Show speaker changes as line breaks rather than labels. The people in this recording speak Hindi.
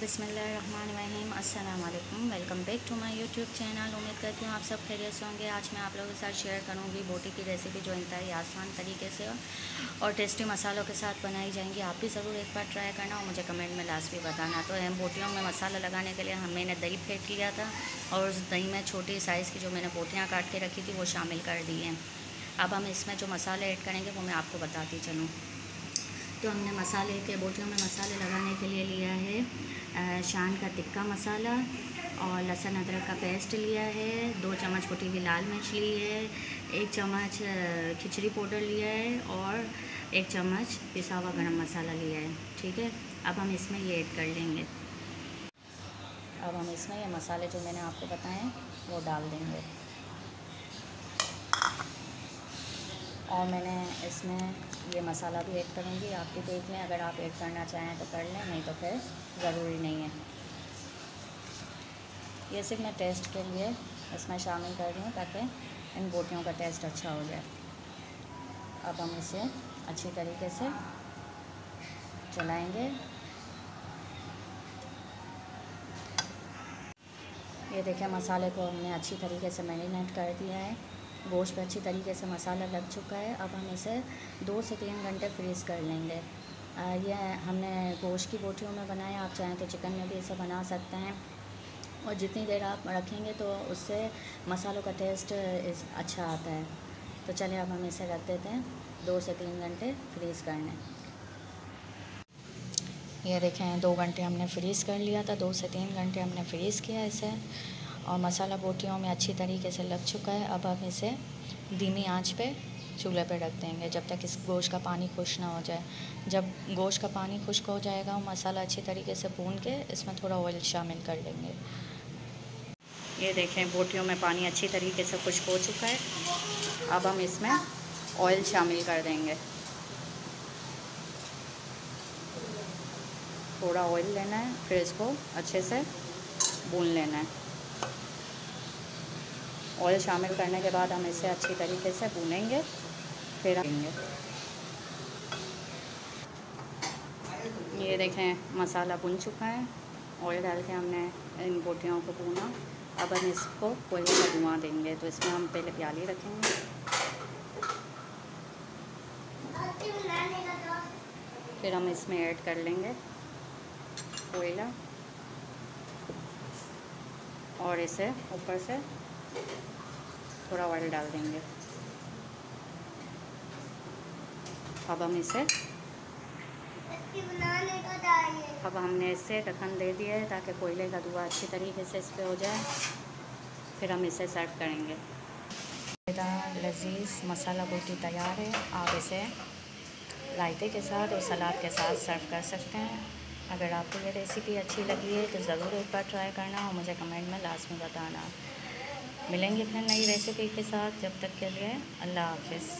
बिसमीम अल्लाम welcome back to my YouTube channel. उम्मीद करती हूँ आप सब खैरियत से होंगे। आज मैं आप लोगों के साथ शेयर करूँगी बोटी की रेसिपी जो इंतहाई आसान तरीके से और टेस्टी मसालों के साथ बनाई जाएँगी। आप भी ज़रूर एक बार ट्राई करना और मुझे कमेंट में लास्ट भी बताना। तो हम बोटियों में मसाला लगाने के लिए हम मैंने दही फेंट लिया था और उस दही में छोटी साइज़ की जो मैंने बोटियाँ काट के रखी थी, वो शामिल कर दी हैं। अब हम इसमें जो मसाले ऐड करेंगे, वो मैं आपको बताती चलूँ। तो हमने मसाले के बोटियों में मसाले लगाने के लिए लिया शान का टिक्का मसाला और लहसुन अदरक का पेस्ट लिया है। दो चम्मच कुटी हुई लाल मिर्च ली है। एक चम्मच खिचड़ी पाउडर लिया है और एक चम्मच पिसा हुआ गरम मसाला लिया है। ठीक है? अब हम इसमें ये ऐड कर लेंगे। अब हम इसमें ये मसाले जो मैंने आपको बताए वो डाल देंगे। और मैंने इसमें ये मसाला भी ऐड करूँगी। आप भी देख लें अगर आप ऐड करना चाहें तो कर लें, नहीं तो फिर ज़रूरी नहीं है। ये सिर्फ़ मैं टेस्ट के लिए इसमें शामिल कर रही हूँ ताकि इन बोटियों का टेस्ट अच्छा हो जाए। अब हम इसे अच्छी तरीके से चलाएँगे। ये देखें, मसाले को हमने अच्छी तरीके से मैरिनेट कर दिया है। गोश्त पे अच्छी तरीके से मसाला लग चुका है। अब हम इसे दो से तीन घंटे फ्रीज़ कर लेंगे। यह हमने गोश्त की बोटियों में बनाया। आप चाहें तो चिकन में भी इसे बना सकते हैं। और जितनी देर आप रखेंगे तो उससे मसालों का टेस्ट अच्छा आता है। तो चलिए अब हम इसे रख देते हैं। दो से तीन घंटे फ्रीज़ करने ये देखें, दो घंटे हमने फ्रीज़ कर लिया था। दो से तीन घंटे हमने फ्रीज़ किया इसे। और मसाला बोटियों में अच्छी तरीके से लग चुका है। अब हम इसे धीमी आँच पे चूल्हे पे रख देंगे, जब तक इस गोश्त का पानी खुश ना हो जाए। जब गोश्त का पानी खुश्क हो जाएगा मसाला अच्छी तरीके से भून के इसमें थोड़ा ऑयल शामिल कर लेंगे। ये देखें, बोटियों में पानी अच्छी तरीके से खुश्क हो चुका है। अब हम इसमें ऑयल शामिल कर देंगे। थोड़ा ऑयल लेना है, फिर इसको अच्छे से भून लेना है। ऑयल शामिल करने के बाद हम इसे अच्छी तरीके से भूनेंगे, फिर देंगे। ये देखें, मसाला भुन चुका है। ऑयल डाल के हमने इन बोटियों को भूना। अब हम इसको कोयले का धुआँ देंगे तो इसमें हम पहले प्याली रखेंगे। फिर हम इसमें ऐड कर लेंगे कोयला। और इसे ऊपर से थोड़ा ऑयल डाल देंगे। अब हम इसे अब हमने इसे ढक्कन दे दिया है ताकि कोयले का धुआँ अच्छी तरीके से इस पर हो जाए। फिर हम इसे सर्व करेंगे। लजीज मसाला बोटी तैयार है। आप इसे रायते के साथ और सलाद के साथ सर्व कर सकते हैं। अगर आपको ये रेसिपी अच्छी लगी है तो ज़रूर एक बार ट्राई करना और मुझे कमेंट में लास्ट में बताना। मिलेंगे फिर नई रेसिपी के साथ। जब तक के लिए अल्लाह हाफिज़।